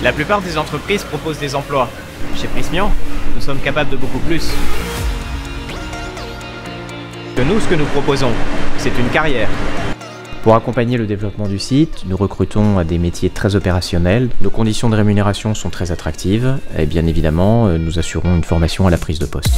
La plupart des entreprises proposent des emplois. Chez Prismian, nous sommes capables de beaucoup plus. Que nous, ce que nous proposons, c'est une carrière. Pour accompagner le développement du site, nous recrutons à des métiers très opérationnels. Nos conditions de rémunération sont très attractives et bien évidemment, euh, nous assurons une formation à la prise de poste.